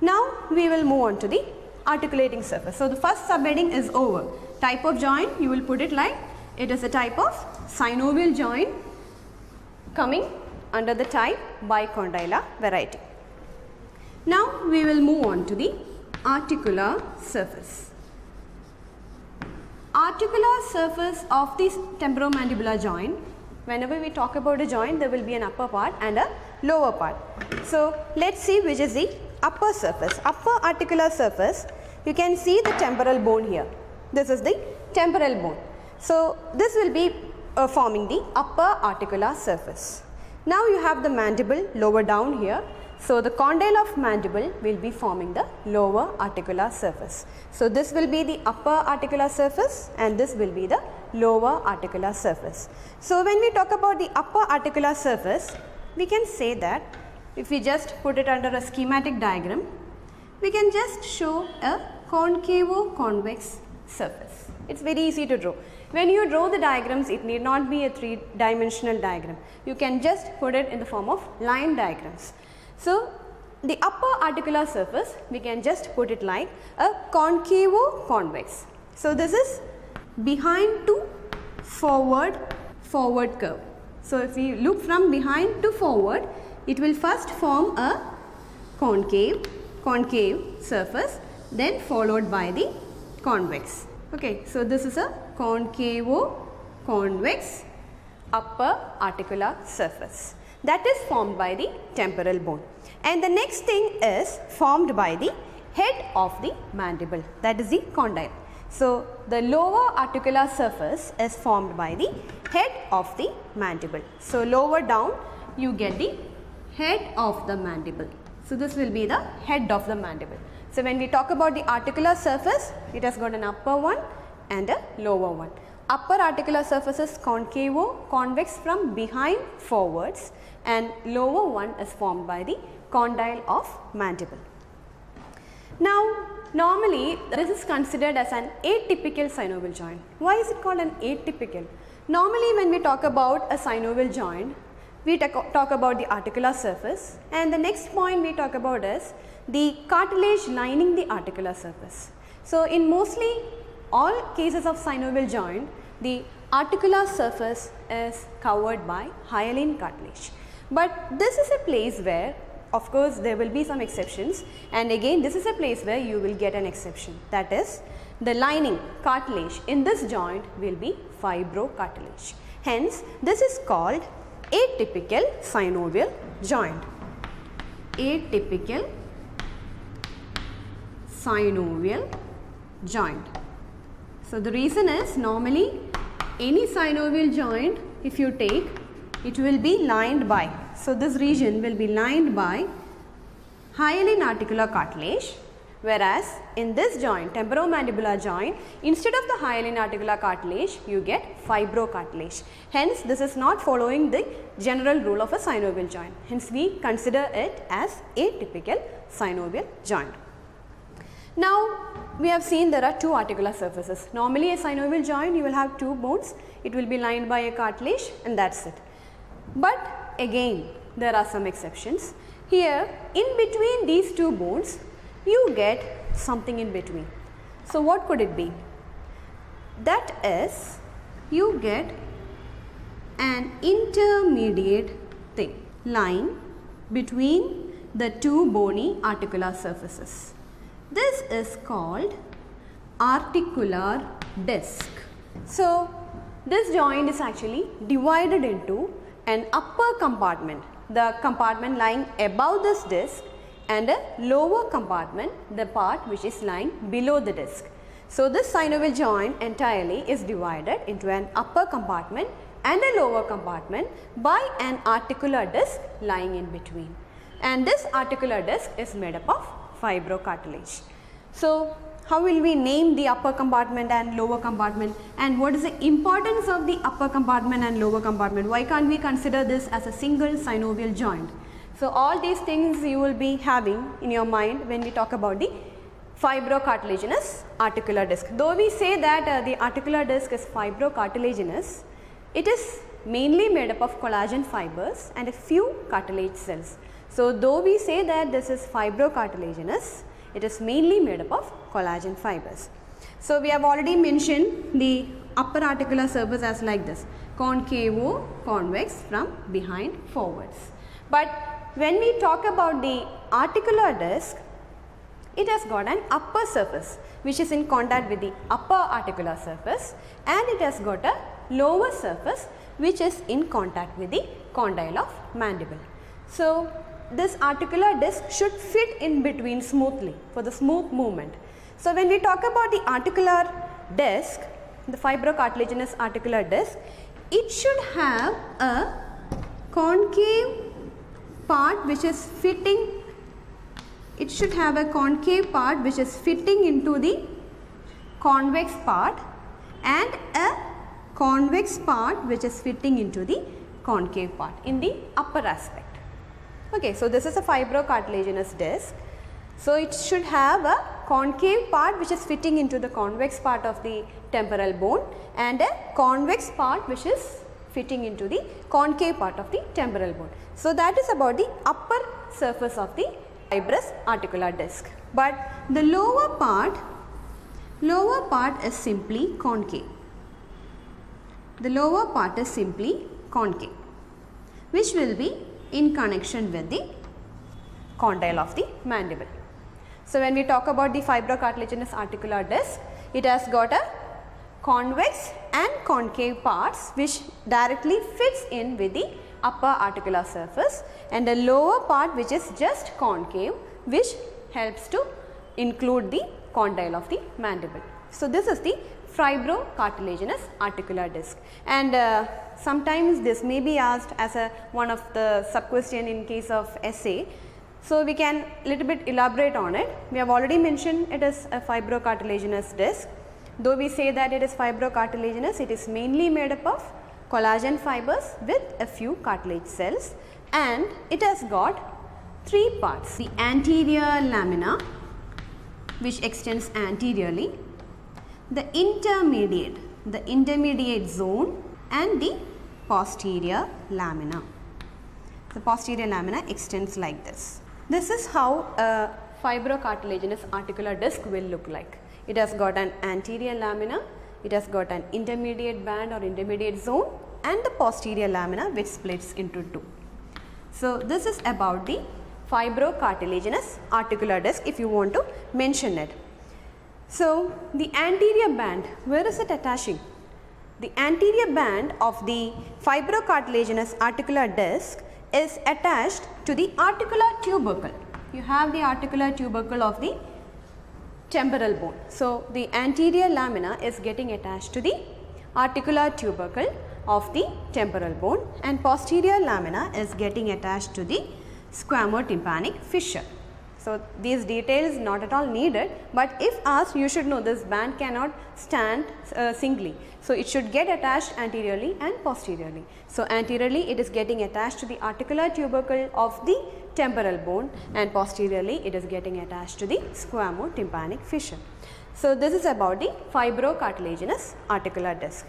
Now we will move on to the articulating surface. So the first subheading is over. Type of joint you will put it like it is a type of synovial joint coming under the type bicondylar variety. Now we will move on to the articular surface. Articular surface of this temporomandibular joint, whenever we talk about a joint there will be an upper part and a lower part. So let's see which is the upper surface. Upper articular surface, you can see the temporal bone here. This is the temporal bone. So this will be uh, forming the upper articular surface. Now you have the mandible lower down here. So the condyle of mandible will be forming the lower articular surface. So this will be the upper articular surface and this will be the lower articular surface. So when we talk about the upper articular surface, we can say that if we just put it under a schematic diagram, we can just show a concavo-convex surface. It's very easy to draw. When you draw the diagrams, it need not be a three dimensional diagram. You can just put it in the form of line diagrams. So, the upper articular surface, we can just put it like a concavo-convex. So, this is behind to forward, forward curve. So, if we look from behind to forward, it will first form a concave, concave surface then followed by the convex. Okay, so this is a concavo convex upper articular surface that is formed by the temporal bone and the next thing is formed by the head of the mandible that is the condyle. So, the lower articular surface is formed by the head of the mandible. So, lower down you get the head of the mandible. So, this will be the head of the mandible. So, when we talk about the articular surface, it has got an upper one and a lower one. Upper articular surface is concavo, convex from behind forwards and lower one is formed by the condyle of mandible. Now, normally this is considered as an atypical synovial joint. Why is it called an atypical? Normally when we talk about a synovial joint, we talk about the articular surface and the next point we talk about is the cartilage lining the articular surface. So, in mostly all cases of synovial joint, the articular surface is covered by hyaline cartilage. But this is a place where of course there will be some exceptions and again this is a place where you will get an exception that is the lining cartilage in this joint will be fibrocartilage. Hence this is called atypical synovial joint. Atypical synovial joint. So, the reason is normally any synovial joint if you take it will be lined by. So, this region will be lined by hyaline articular cartilage whereas in this joint temporomandibular joint instead of the hyaline articular cartilage you get fibrocartilage. Hence, this is not following the general rule of a synovial joint. Hence, we consider it as atypical synovial joint. Now, we have seen there are two articular surfaces. Normally, a synovial joint you will have two bones. It will be lined by a cartilage and that is it. But again, there are some exceptions. Here, in between these two bones, you get something in between. So, what could it be? That is, you get an intermediate thing line between the two bony articular surfaces. This is called articular disc. So, this joint is actually divided into an upper compartment, the compartment lying above this disc and a lower compartment, the part which is lying below the disc. So, this synovial joint entirely is divided into an upper compartment and a lower compartment by an articular disc lying in between. And this articular disc is made up of fibrocartilage. So, how will we name the upper compartment and lower compartment and what is the importance of the upper compartment and lower compartment? Why can't we consider this as a single synovial joint? So, all these things you will be having in your mind when we talk about the fibrocartilaginous articular disc. Though we say that uh, the articular disc is fibrocartilaginous, it is mainly made up of collagen fibers and a few cartilage cells. So, though we say that this is fibrocartilaginous, it is mainly made up of collagen fibers. So, we have already mentioned the upper articular surface as like this concavo convex from behind forwards. But when we talk about the articular disc, it has got an upper surface which is in contact with the upper articular surface and it has got a lower surface which is in contact with the condyle of mandible. So, this articular disc should fit in between smoothly for the smooth movement. So, when we talk about the articular disc, the fibrocartilaginous articular disc, it should have a concave part which is fitting, it should have a concave part which is fitting into the convex part and a convex part which is fitting into the concave part in the upper aspect. Okay, so this is a fibrocartilaginous disc. So it should have a concave part which is fitting into the convex part of the temporal bone and a convex part which is fitting into the concave part of the temporal bone. So that is about the upper surface of the fibrous articular disc. But the lower part, lower part is simply concave. The lower part is simply concave which will be in connection with the condyle of the mandible. So, when we talk about the fibrocartilaginous articular disc, it has got a convex and concave parts which directly fits in with the upper articular surface and a lower part which is just concave which helps to include the condyle of the mandible. So, this is the fibrocartilaginous articular disc and uh, sometimes this may be asked as a one of the sub question in case of essay. So, we can little bit elaborate on it. We have already mentioned it is a fibrocartilaginous disc. Though we say that it is fibrocartilaginous, it is mainly made up of collagen fibers with a few cartilage cells and it has got three parts. The anterior lamina which extends anteriorly, the intermediate, the intermediate zone and the posterior lamina. The posterior lamina extends like this. This is how a fibrocartilaginous articular disc will look like. It has got an anterior lamina, it has got an intermediate band or intermediate zone and the posterior lamina which splits into two. So, this is about the fibrocartilaginous articular disc if you want to mention it. So, the anterior band, where is it attaching? The anterior band of the fibrocartilaginous articular disc is attached to the articular tubercle. You have the articular tubercle of the temporal bone. So, the anterior lamina is getting attached to the articular tubercle of the temporal bone and posterior lamina is getting attached to the squamotympanic fissure. So, these details not at all needed, but if asked you should know this band cannot stand uh, singly. So, it should get attached anteriorly and posteriorly. So, anteriorly it is getting attached to the articular tubercle of the temporal bone and posteriorly it is getting attached to the squamotympanic fissure. So, this is about the fibrocartilaginous articular disc.